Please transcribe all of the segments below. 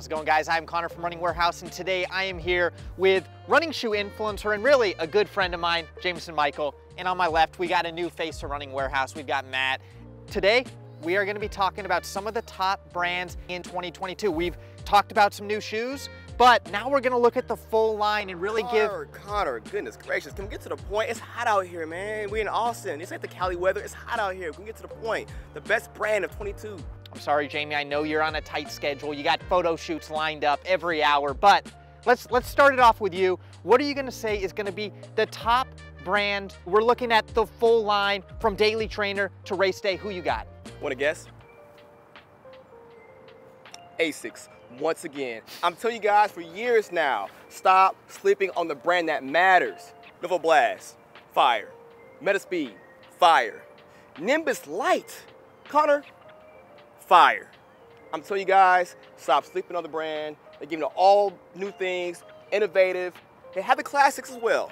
How's it going guys? I'm Connor from Running Warehouse and today I am here with running shoe influencer and really a good friend of mine, Jamison Michael. And on my left, we got a new face to Running Warehouse. We've got Matt. Today, we are gonna be talking about some of the top brands in 2022. We've talked about some new shoes, but now we're gonna look at the full line and really Connor, give... Connor, goodness gracious, can we get to the point? It's hot out here, man. We in Austin. It's like the Cali weather. It's hot out here. Can we get to the point? The best brand of 22. I'm sorry, Jamie, I know you're on a tight schedule. You got photo shoots lined up every hour, but let's, let's start it off with you. What are you gonna say is gonna be the top brand? We're looking at the full line from Daily Trainer to Race Day. Who you got? Wanna guess? Asics, once again. I'm telling you guys for years now, stop sleeping on the brand that matters. Novablast, fire. Metaspeed, fire. Nimbus Lite, Connor, fire. I'm telling you guys, stop sleeping on the brand. They're giving it all new things, innovative. They have the classics as well.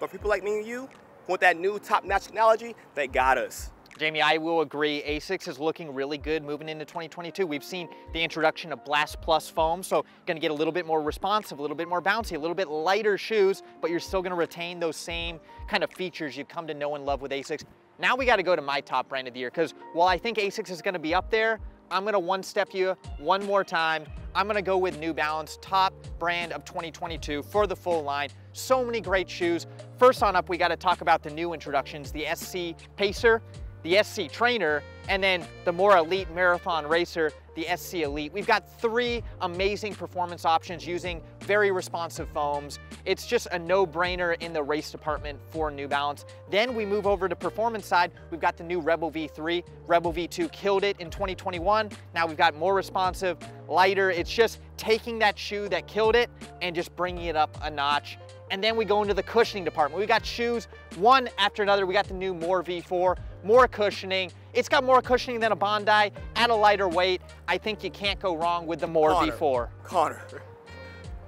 But people like me and you want that new top-notch technology, they got us. Jamie, I will agree. ASICS is looking really good moving into 2022. We've seen the introduction of Blast Plus foam, so gonna get a little bit more responsive, a little bit more bouncy, a little bit lighter shoes, but you're still gonna retain those same kind of features you've come to know and love with ASICS. Now we gotta go to my top brand of the year, because while I think ASICS is gonna be up there, I'm gonna one step you one more time. I'm gonna go with New Balance, top brand of 2022 for the full line. So many great shoes. First on up, we gotta talk about the new introductions, the SC Pacer, the SC Trainer, and then the more elite marathon racer, the SC Elite. We've got three amazing performance options using very responsive foams. It's just a no-brainer in the race department for New Balance. Then we move over to performance side. We've got the new Rebel V3. Rebel V2 killed it in 2021. Now we've got more responsive, lighter. It's just taking that shoe that killed it and just bringing it up a notch. And then we go into the cushioning department. We got shoes one after another. We got the new More V4, more cushioning. It's got more cushioning than a Bondi at a lighter weight. I think you can't go wrong with the More Connor, V4. Connor,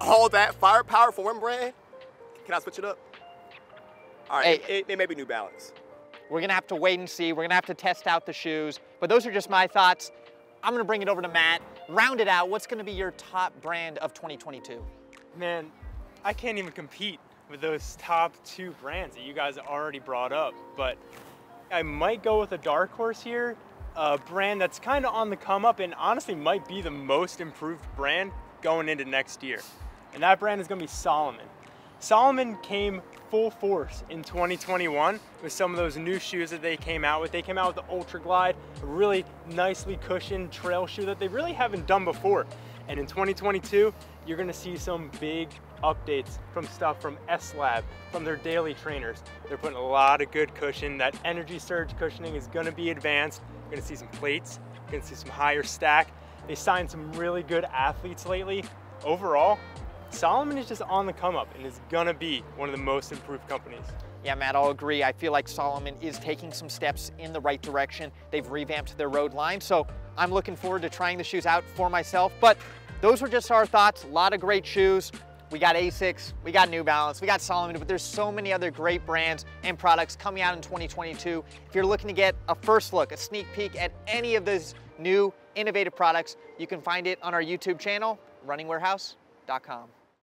all that firepower for one brand? Can I switch it up? All right, Hey. it, it may be New Balance. We're gonna have to wait and see. We're gonna have to test out the shoes. But those are just my thoughts. I'm gonna bring it over to Matt. Round it out. What's gonna be your top brand of 2022? Man, I can't even compete with those top two brands that you guys already brought up, but I might go with a dark horse here, a brand that's kind of on the come up and honestly might be the most improved brand going into next year. And that brand is gonna be Salomon. Salomon came full force in 2021 with some of those new shoes that they came out with. They came out with the Ultra Glide, a really nicely cushioned trail shoe that they really haven't done before. And in 2022, you're gonna see some big updates from stuff from S-Lab, from their daily trainers. They're putting a lot of good cushion. That energy surge cushioning is gonna be advanced. You're gonna see some plates, you're gonna see some higher stack. They signed some really good athletes lately. Overall, Salomon is just on the come up and is gonna be one of the most improved companies. Yeah, Matt, I'll agree. I feel like Salomon is taking some steps in the right direction. They've revamped their road line, so I'm looking forward to trying the shoes out for myself. But those were just our thoughts. A lot of great shoes. We got Asics, we got New Balance, we got Salomon, but there's so many other great brands and products coming out in 2022. If you're looking to get a first look, a sneak peek at any of those new innovative products, you can find it on our YouTube channel, runningwarehouse.com.